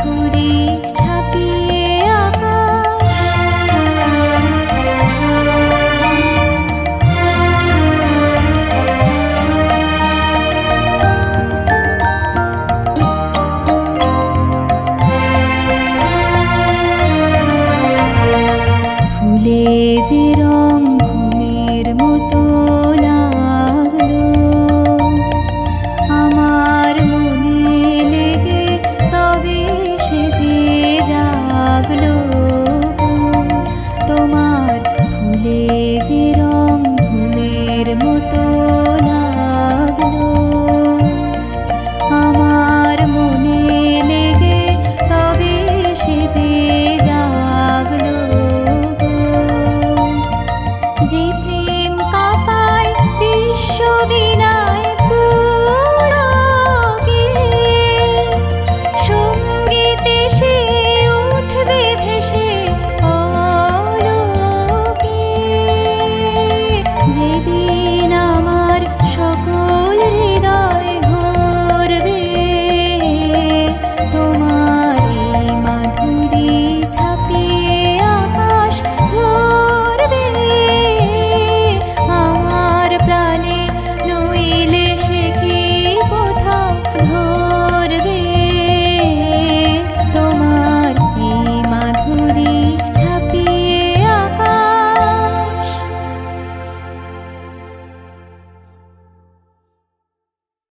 土地